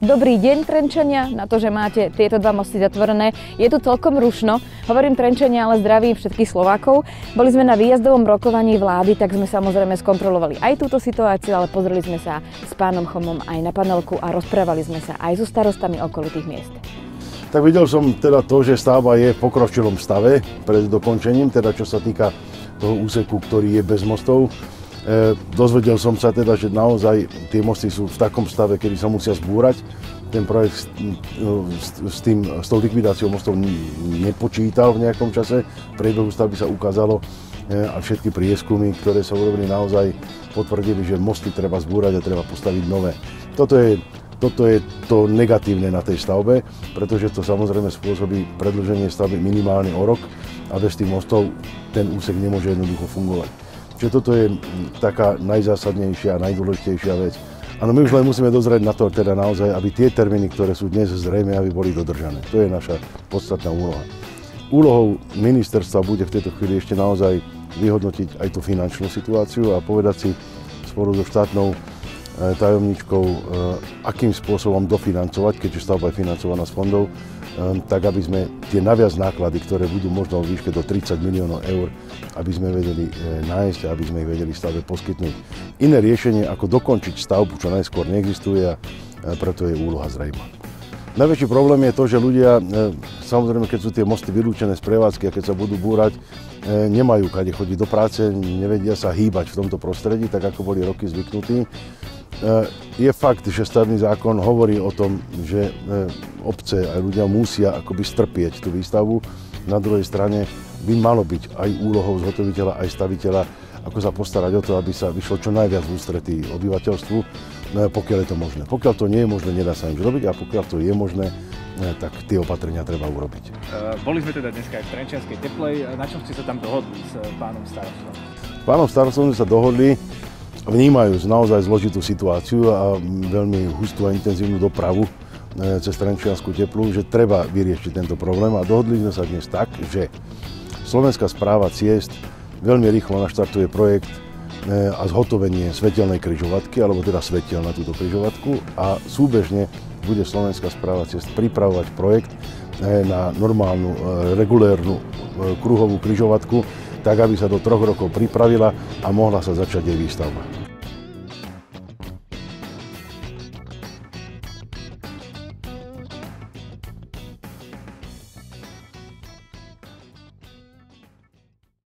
Dobrý deň, Trenčania, na to, že máte tieto dva mosty zatvorené. Je tu celkom rušno. Hovorím Trenčania, ale zdravím všetkých Slovákov. Boli sme na výjazdovom rokovaní vlády, tak sme samozrejme skontrolovali aj túto situáciu, ale pozreli sme sa s pánom Chomom aj na panelku a rozprávali sme sa aj so starostami okolitých miest. Tak videl som teda to, že stavba je v pokročilom stave pred dokončením, teda čo sa týka toho úseku, ktorý je bez mostov. E, dozvedel som sa teda, že naozaj tie mosty sú v takom stave, kedy sa musia zbúrať. Ten projekt s, tým, s tou likvidáciou mostov nepočítal v nejakom čase. V priebehu stavby sa ukázalo e, a všetky prieskumy, ktoré sa urobili, naozaj potvrdili, že mosty treba zbúrať a treba postaviť nové. Toto je, toto je to negatívne na tej stavbe, pretože to samozrejme spôsobí predlženie stavby minimálne o rok a bez tých mostov ten úsek nemôže jednoducho fungovať. Čiže toto je taká najzásadnejšia a najdôležitejšia vec. Áno, my už len musíme dozrieť na to teda naozaj, aby tie termíny, ktoré sú dnes zrejme, aby boli dodržané. To je naša podstatná úloha. Úlohou ministerstva bude v tejto chvíli ešte naozaj vyhodnotiť aj tú finančnú situáciu a povedať si spolu so štátnou tajomničkou, e, akým spôsobom dofinancovať, keďže stavba je financovaná z fondov, e, tak aby sme tie naviac náklady, ktoré budú možno v výške do 30 miliónov eur, aby sme vedeli nájsť a aby sme ich vedeli stavbe poskytnúť. Iné riešenie, ako dokončiť stavbu čo najskôr neexistuje a preto je úloha zrejma. Najväčší problém je to, že ľudia, samozrejme, keď sú tie mosty vylúčené z prevádzky a keď sa budú búrať, nemajú kade chodiť do práce, nevedia sa hýbať v tomto prostredí, tak ako boli roky zvyknutí. Eh, je fakt, že stavný zákon hovorí o tom, že eh, obce a ľudia musia akoby strpieť tú výstavu. Na druhej strane by malo byť aj úlohou zhotoviteľa, aj staviteľa, ako sa postarať o to, aby sa vyšlo čo najviac v ústretí obyvateľstvu, eh, pokiaľ je to možné. Pokiaľ to nie je možné, nedá sa nič robiť a pokiaľ to je možné, tak tie opatrenia treba urobiť. boli sme teda dneska aj v Trenčianskej teplej. Na čom ste sa tam dohodli s pánom starostom? S pánom starostom sme sa dohodli, vnímajú naozaj zložitú situáciu a veľmi hustú a intenzívnu dopravu e, cez Trenčianskú teplu, že treba vyriešiť tento problém. A dohodli sme sa dnes tak, že Slovenská správa ciest veľmi rýchlo naštartuje projekt e, a zhotovenie svetelnej kryžovatky, alebo teda svetel na túto kryžovatku a súbežne bude Slovenská správa ciest pripravovať projekt e, na normálnu, regulérnu kruhovú kryžovatku, tak aby sa do troch rokov pripravila a mohla sa začať jej výstavba.